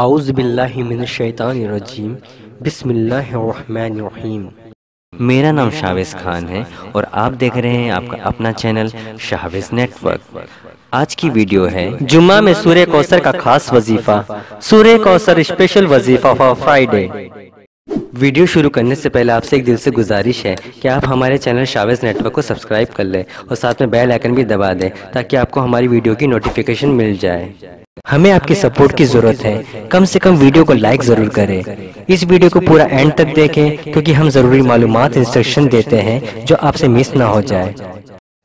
اعوذ باللہ من الشیطان الرجیم۔ بسم اللہ الرحمن الرحیم۔ میرا نام شاویز خان ہے اور آپ دیکھ رہے ہیں آپ کا اپنا چینل شاویز نیٹ ورک آج کی ویڈیو ہے جمعہ میں سورہ کوثر کا خاص وظیفہ۔ سورہ کوثر اسپیشل وظیفہ فار فرائیڈے ویڈیو شروع کرنے سے پہلے آپ سے ایک دل سے گزارش ہے کہ آپ ہمارے چینل شاویز نیٹ ورک کو سبسکرائب کر لیں اور ساتھ میں بیل آئکن بھی دبا دیں تاکہ آپ کو ہماری ویڈیو کی نوٹیفیکیشن مل جائے۔ ہمیں آپ کی سپورٹ کی ضرورت ہے۔ کم سے کم ویڈیو کو لائک ضرور کریں۔ اس ویڈیو کو پورا اینڈ تک دیکھیں، کیونکہ ہم ضروری معلومات انسٹرکشن دیتے ہیں جو آپ سے مس نہ ہو جائے۔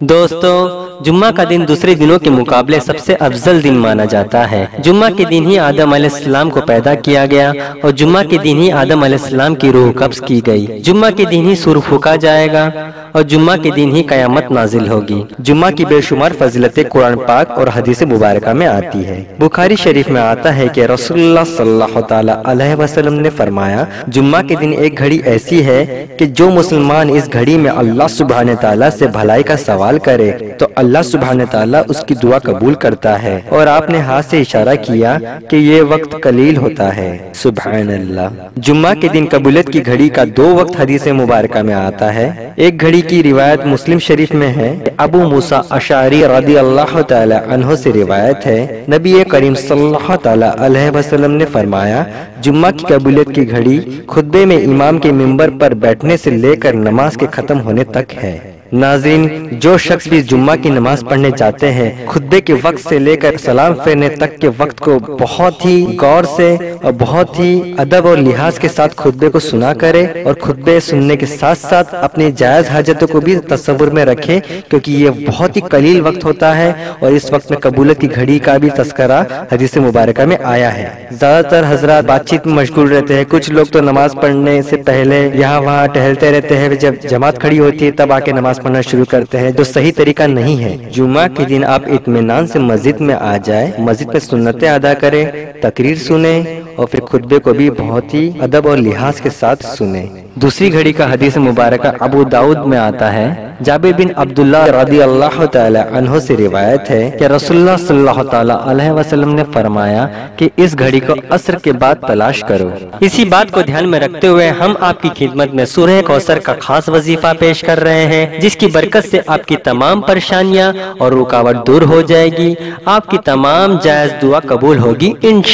دوستو، جمعہ کا دن دوسرے دنوں کے مقابلے سب سے افضل دن مانا جاتا ہے۔ جمعہ کے دن ہی آدم علیہ السلام کو پیدا کیا گیا اور جمعہ کے دن ہی آدم علیہ السلام کی روح قبض کی گئی۔ جمعہ کے دن ہی سور پھوکا جائے گا۔ اور جمعہ کے دن ہی قیامت نازل ہوگی۔ جمعہ کی بے شمار فضلتیں قرآن پاک اور حدیث مبارکہ میں آتی ہے بخاری شریف میں آتا ہے کہ رسول اللہ صلی اللہ تعالی علیہ وسلم نے فرمایا، جمعہ کے دن ایک گھڑی ایسی ہے کہ جو مسلمان اس گھڑی میں اللہ سبحانہ تعالیٰ سے بھلائی کا سوال کرے، تو اللہ سبحانہ تعالیٰ اس کی دعا قبول کرتا ہے۔ اور آپ نے ہاتھ سے اشارہ کیا کہ یہ وقت قلیل ہوتا ہے۔ سبحان اللہ۔ جمعہ کے دن قبولیت کی گھڑی کا دو وقت حدیث مبارکہ میں آتا ہے۔ ایک گھڑی کی روایت مسلم شریف میں ہے ابو موسیٰ اشاری رضی اللہ تعالی عنہ سے روایت ہے۔ نبی کریم صلی اللہ تعالی علیہ وسلم نے فرمایا، جمعہ کی قبولیت کی گھڑی خطبے میں امام کے ممبر پر بیٹھنے سے لے کر نماز کے ختم ہونے تک ہے۔ ناظرین، جو شخص بھی جمعہ کی نماز پڑھنے جاتے ہیں، خطبے کے وقت سے لے کر سلام پھیرنے تک کے وقت کو بہت ہی غور سے اور بہت ہی ادب اور لحاظ کے ساتھ خطبے کو سنا کرے اور خطبے سننے کے ساتھ ساتھ اپنی جائز حاجتوں کو بھی تصور میں رکھے، کیونکہ یہ بہت ہی قلیل وقت ہوتا ہے اور اس وقت میں قبولت کی گھڑی کا بھی تذکرہ حدیث مبارکہ میں آیا ہے۔ زیادہ تر حضرات بات چیت میں مشغول رہتے ہیں، کچھ لوگ تو نماز پڑھنے سے پہلے یہاں وہاں ٹہلتے رہتے ہیں، جب جماعت کھڑی ہوتی ہے تب آ کے نماز پڑھنا شروع کرتے ہیں جو صحیح طریقہ نہیں ہے۔ جمعہ کے دن آپ اطمینان سے مسجد میں آ جائے، مسجد میں سنتیں ادا کریں۔ تقریر سنیں اور پھر خطبے کو بھی بہت ہی ادب اور لحاظ کے ساتھ سنیں۔ دوسری گھڑی کا حدیث مبارکہ ابو داؤد میں آتا ہے۔ جابر بن عبداللہ رضی اللہ تعالی عنہ سے روایت ہے کہ رسول اللہ صلی اللہ تعالی علیہ وسلم نے فرمایا کہ اس گھڑی کو عصر کے بعد تلاش کرو۔ اسی بات کو دھیان میں رکھتے ہوئے ہم آپ کی خدمت میں سورہ کوثر کا خاص وظیفہ پیش کر رہے ہیں، جس کی برکت سے آپ کی تمام پریشانیاں اور رکاوٹ دور ہو جائے گی۔ آپ کی تمام جائز دعا قبول ہوگی، انشاءاللہ۔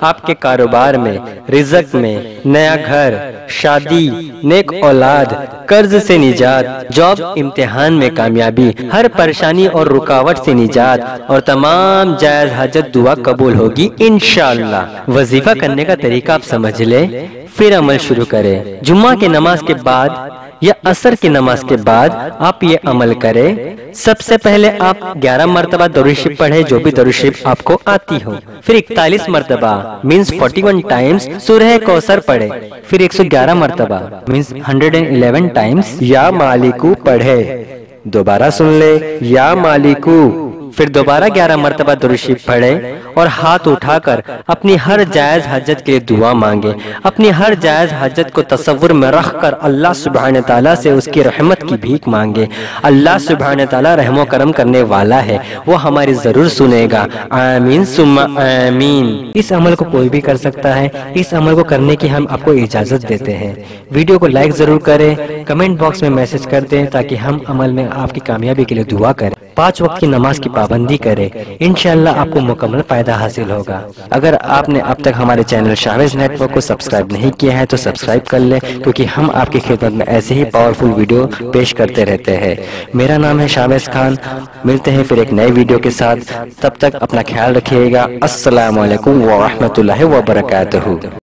آپ کے کاروبار میں، رزق میں، نیا گھر، شادی، نیک اولاد، قرض سے نجات، جاب امتحان میں کامیابی، ہر پریشانی اور رکاوٹ سے نجات اور تمام جائز حاجت دعا قبول ہوگی انشاءاللہ۔ وظیفہ کرنے کا طریقہ آپ سمجھ لیں۔ پھر عمل شروع کریں جمعہ کی نماز کے بعد یا اثر کی نماز کے بعد آپ یہ عمل کریں سب سے پہلے آپ گیارہ مرتبہ دروشف پڑھیں جو بھی دروشف آپ کو آتی ہو۔ پھر اکتالیس مرتبہ مینس فورٹی ون ٹائمز سورہ کوثر پڑھیں پھر ایک سو گیارہ مرتبہ means hundred and eleven times یا مالکو پڑھے۔ دوبارہ سن لے، یا مالکو۔ پھر دوبارہ گیارہ مرتبہ درشیف پڑھے۔ اور ہاتھ اٹھا کر اپنی ہر جائز حجت کے لیے دعا مانگے۔ اپنی ہر جائز حجت کو تصور میں رکھ کر اللہ سبحانہ تعالیٰ سے اس کی رحمت کی بھیک مانگے۔ اللہ سبحانہ تعالیٰ رحم و کرم کرنے والا ہے۔ وہ ہماری ضرور سنے گا۔ آمین، ثم آمین۔ اس عمل کو کوئی بھی کر سکتا ہے۔ اس عمل کو کرنے کی ہم آپ کو اجازت دیتے ہیں۔ ویڈیو کو لائک ضرور کریں۔ کمنٹ باکس میں میسج کر دیں تاکہ ہم عمل میں آپ کی کامیابی کے لیے دعا کریں۔ پانچ وقت کی نماز کی پابندی کرے، انشاءاللہ آپ کو مکمل فائدہ حاصل ہوگا۔ اگر آپ نے اب تک ہمارے چینل شاویز نیٹ ورک کو سبسکرائب نہیں کیا ہے تو سبسکرائب کر لیں، کیونکہ ہم آپ کی خدمت میں ایسے ہی پاورفل ویڈیو پیش کرتے رہتے ہیں۔ میرا نام ہے شاویز خان۔ ملتے ہیں پھر ایک نئے ویڈیو کے ساتھ۔ تب تک اپنا خیال رکھیے گا۔ السلام علیکم ورحمۃ اللہ وبرکاتہ۔